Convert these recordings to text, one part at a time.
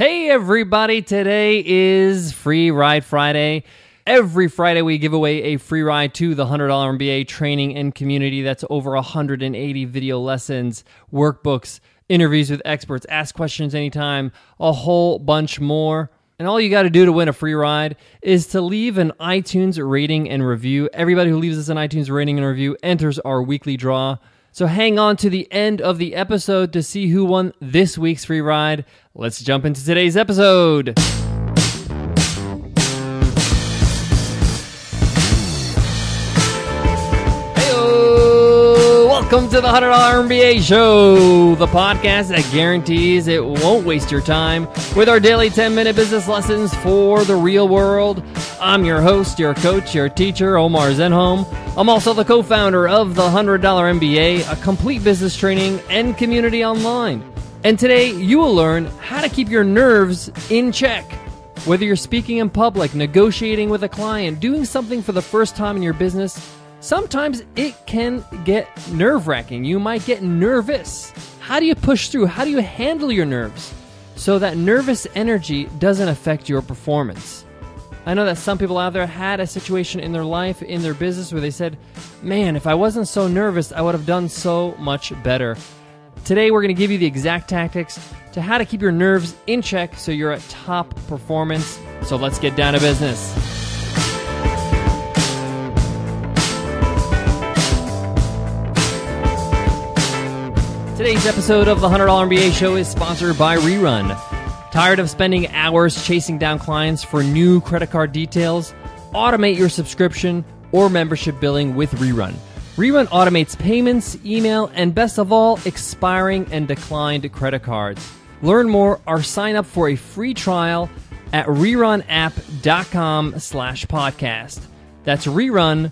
Hey, everybody. Today is Free Ride Friday. Every Friday, we give away a free ride to the $100 MBA training and community. That's over 180 video lessons, workbooks, interviews with experts, ask questions anytime, a whole bunch more. And all you got to do to win a free ride is to leave an iTunes rating and review. Everybody who leaves us an iTunes rating and review enters our weekly draw. So hang on to the end of the episode to see who won this week's free ride. Let's jump into today's episode. Welcome to the $100 MBA Show, the podcast that guarantees it won't waste your time with our daily 10 minute business lessons for the real world. I'm your host, your coach, your teacher, Omar Zenhom. I'm also the co founder of the $100 MBA, a complete business training and community online. And today you will learn how to keep your nerves in check. Whether you're speaking in public, negotiating with a client, doing something for the first time in your business, sometimes it can get nerve wracking. You might get nervous. How do you push through? How do you handle your nerves so that nervous energy doesn't affect your performance? I know that some people out there had a situation in their life, in their business, where they said, Man, if I wasn't so nervous, I would have done so much better. Today, we're going to give you the exact tactics to how to keep your nerves in check so you're at top performance. So let's get down to business. Today's episode of the $100 MBA show is sponsored by Rerun. Tired of spending hours chasing down clients for new credit card details? Automate your subscription or membership billing with Rerun. Rerun automates payments, email, and best of all, expiring and declined credit cards. Learn more or sign up for a free trial at rerunapp.com slash podcast. That's rerunapp.com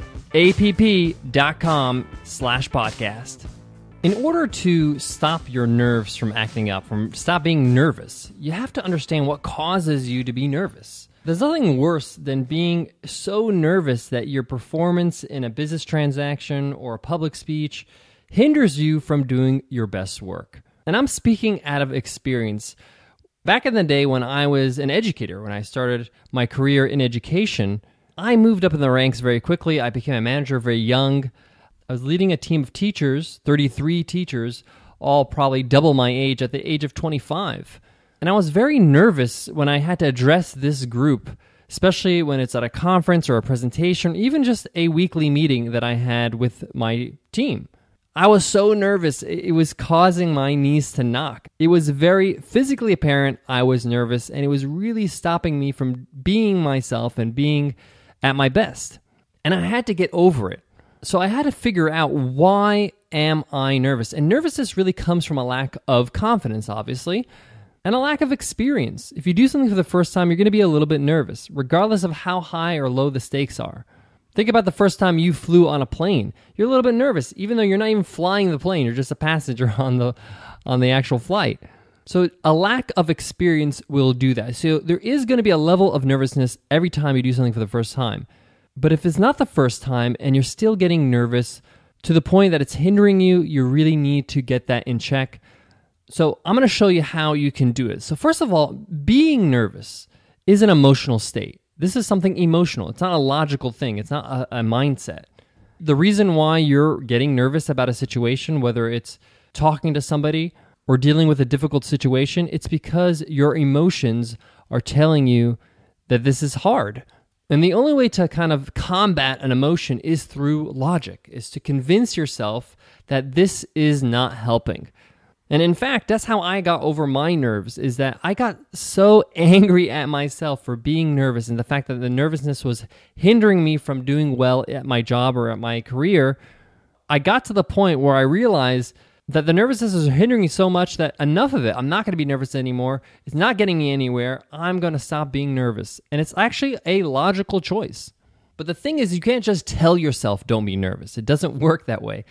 slash podcast. In order to stop your nerves from acting up, from stop being nervous, you have to understand what causes you to be nervous. There's nothing worse than being so nervous that your performance in a business transaction or a public speech hinders you from doing your best work. And I'm speaking out of experience. Back in the day when I was an educator, when I started my career in education, I moved up in the ranks very quickly. I became a manager very young. I was leading a team of teachers, 33 teachers, all probably double my age at the age of 25. And I was very nervous when I had to address this group, especially when it's at a conference or a presentation, even just a weekly meeting that I had with my team. I was so nervous, it was causing my knees to knock. It was very physically apparent I was nervous, and it was really stopping me from being myself and being at my best. And I had to get over it. So I had to figure out why am I nervous? And nervousness really comes from a lack of confidence, obviously, and a lack of experience. If you do something for the first time, you're going to be a little bit nervous, regardless of how high or low the stakes are. Think about the first time you flew on a plane. You're a little bit nervous, even though you're not even flying the plane. You're just a passenger on the on the actual flight. So a lack of experience will do that. So there is going to be a level of nervousness every time you do something for the first time. But if it's not the first time and you're still getting nervous to the point that it's hindering you, you really need to get that in check. So, I'm going to show you how you can do it. So, first of all, being nervous is an emotional state. This is something emotional. It's not a logical thing, it's not a, a mindset. The reason why you're getting nervous about a situation, whether it's talking to somebody or dealing with a difficult situation, it's because your emotions are telling you that this is hard and the only way to kind of combat an emotion is through logic, is to convince yourself that this is not helping. And in fact, that's how I got over my nerves is that I got so angry at myself for being nervous and the fact that the nervousness was hindering me from doing well at my job or at my career. I got to the point where I realized that the nervousness is hindering me so much that enough of it. I'm not going to be nervous anymore. It's not getting me anywhere. I'm going to stop being nervous. And it's actually a logical choice. But the thing is, you can't just tell yourself, don't be nervous. It doesn't work that way.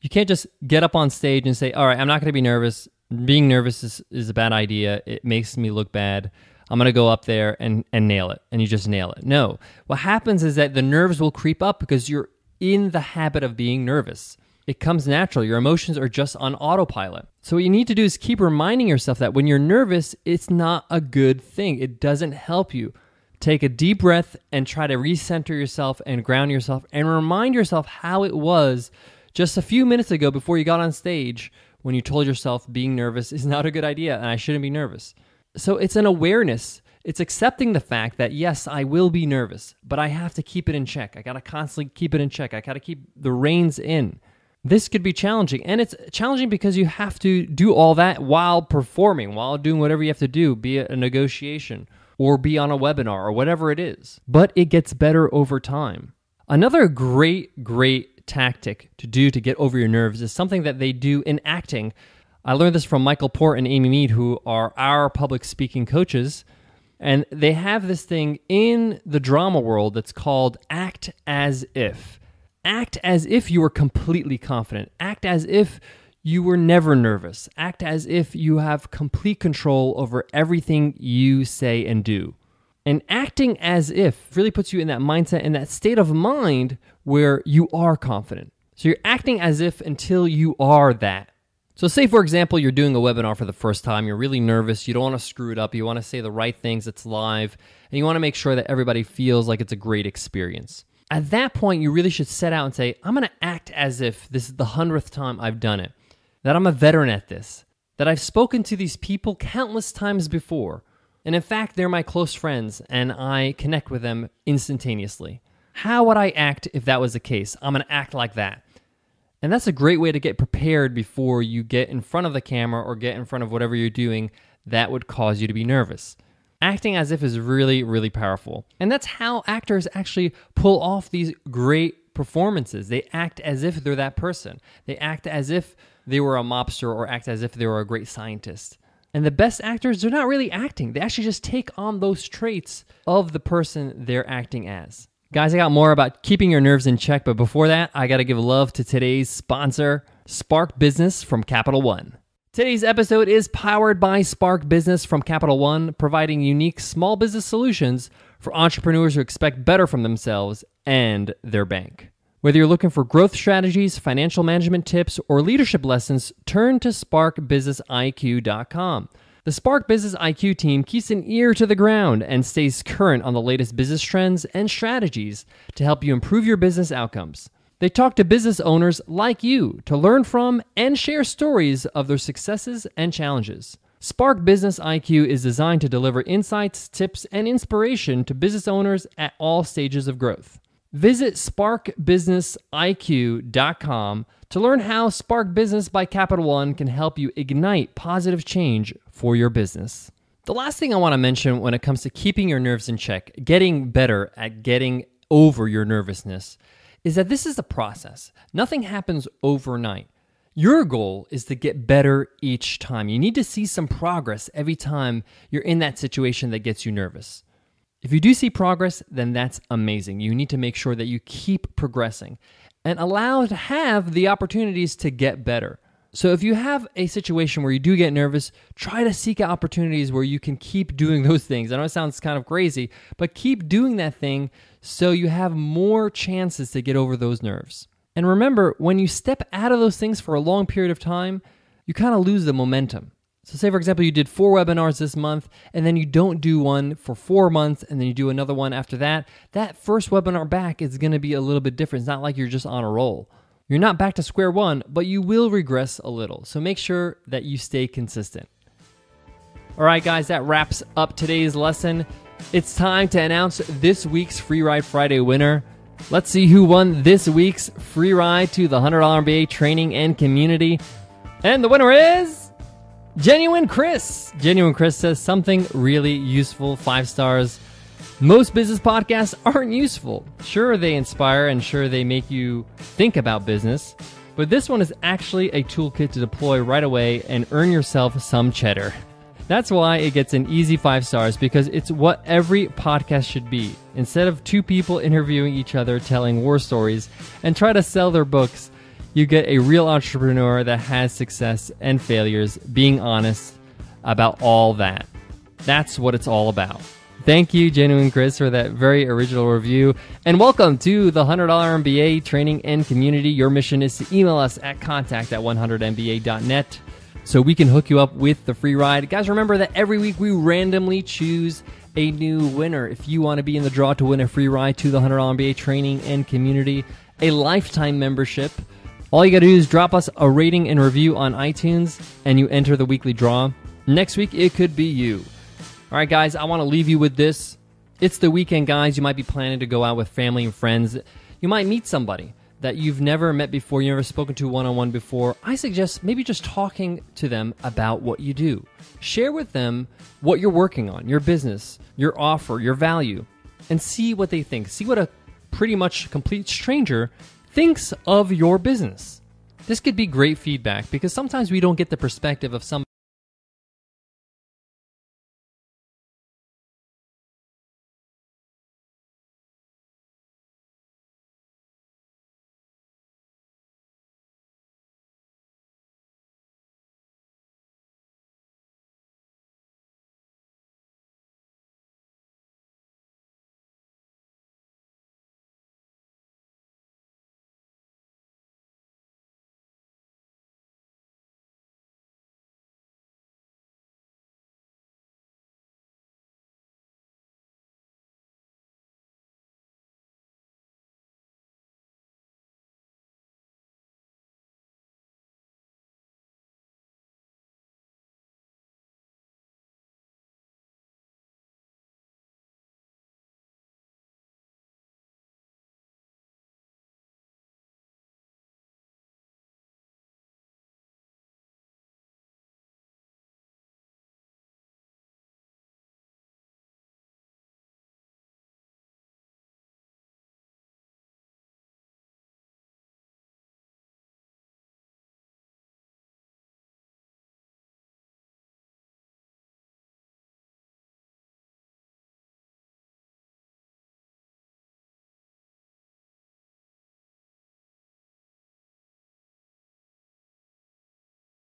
You can't just get up on stage and say, all right, I'm not going to be nervous. Being nervous is, is a bad idea. It makes me look bad. I'm going to go up there and, and nail it. And you just nail it. No. What happens is that the nerves will creep up because you're in the habit of being nervous. It comes natural. Your emotions are just on autopilot. So, what you need to do is keep reminding yourself that when you're nervous, it's not a good thing. It doesn't help you. Take a deep breath and try to recenter yourself and ground yourself and remind yourself how it was just a few minutes ago before you got on stage when you told yourself being nervous is not a good idea and I shouldn't be nervous. So, it's an awareness it's accepting the fact that, yes, I will be nervous, but I have to keep it in check. I got to constantly keep it in check. I got to keep the reins in. This could be challenging. And it's challenging because you have to do all that while performing, while doing whatever you have to do, be it a negotiation or be on a webinar or whatever it is. But it gets better over time. Another great, great tactic to do to get over your nerves is something that they do in acting. I learned this from Michael Port and Amy Mead, who are our public speaking coaches. And they have this thing in the drama world that's called act as if. Act as if you were completely confident. Act as if you were never nervous. Act as if you have complete control over everything you say and do. And acting as if really puts you in that mindset, in that state of mind where you are confident. So you're acting as if until you are that. So, say for example, you're doing a webinar for the first time, you're really nervous, you don't want to screw it up, you want to say the right things, it's live, and you want to make sure that everybody feels like it's a great experience. At that point, you really should set out and say, I'm going to act as if this is the hundredth time I've done it, that I'm a veteran at this, that I've spoken to these people countless times before, and in fact, they're my close friends, and I connect with them instantaneously. How would I act if that was the case? I'm going to act like that. And that's a great way to get prepared before you get in front of the camera or get in front of whatever you're doing that would cause you to be nervous. Acting as if is really, really powerful. And that's how actors actually pull off these great performances. They act as if they're that person, they act as if they were a mobster or act as if they were a great scientist. And the best actors, they're not really acting. They actually just take on those traits of the person they're acting as. Guys, I got more about keeping your nerves in check, but before that, I got to give love to today's sponsor, Spark Business from Capital One. Today's episode is powered by Spark Business from Capital One, providing unique small business solutions for entrepreneurs who expect better from themselves and their bank. Whether you're looking for growth strategies, financial management tips, or leadership lessons, turn to sparkbusinessiq.com. The Spark Business IQ team keeps an ear to the ground and stays current on the latest business trends and strategies to help you improve your business outcomes. They talk to business owners like you to learn from and share stories of their successes and challenges. Spark Business IQ is designed to deliver insights, tips, and inspiration to business owners at all stages of growth. Visit sparkbusinessiq.com to learn how Spark Business by Capital One can help you ignite positive change for your business. The last thing I want to mention when it comes to keeping your nerves in check, getting better at getting over your nervousness, is that this is a process. Nothing happens overnight. Your goal is to get better each time. You need to see some progress every time you're in that situation that gets you nervous. If you do see progress, then that's amazing. You need to make sure that you keep progressing and allow to have the opportunities to get better. So if you have a situation where you do get nervous, try to seek out opportunities where you can keep doing those things. I know it sounds kind of crazy, but keep doing that thing so you have more chances to get over those nerves. And remember, when you step out of those things for a long period of time, you kind of lose the momentum. So, say for example, you did four webinars this month, and then you don't do one for four months, and then you do another one after that. That first webinar back is going to be a little bit different. It's not like you're just on a roll. You're not back to square one, but you will regress a little. So, make sure that you stay consistent. All right, guys, that wraps up today's lesson. It's time to announce this week's Free Ride Friday winner. Let's see who won this week's free ride to the $100 MBA training and community. And the winner is. Genuine Chris. Genuine Chris says something really useful, five stars. Most business podcasts aren't useful. Sure, they inspire and sure, they make you think about business, but this one is actually a toolkit to deploy right away and earn yourself some cheddar. That's why it gets an easy five stars because it's what every podcast should be. Instead of two people interviewing each other, telling war stories, and try to sell their books, you get a real entrepreneur that has success and failures, being honest about all that. That's what it's all about. Thank you, Genuine Chris, for that very original review. And welcome to the $100 MBA training and community. Your mission is to email us at contact at 100mba.net so we can hook you up with the free ride. Guys, remember that every week we randomly choose a new winner. If you want to be in the draw to win a free ride to the $100 MBA training and community, a lifetime membership, all you got to do is drop us a rating and review on iTunes and you enter the weekly draw. Next week, it could be you. All right, guys, I want to leave you with this. It's the weekend, guys. You might be planning to go out with family and friends. You might meet somebody that you've never met before, you've never spoken to one on one before. I suggest maybe just talking to them about what you do. Share with them what you're working on, your business, your offer, your value, and see what they think. See what a pretty much complete stranger thinks of your business. This could be great feedback because sometimes we don't get the perspective of some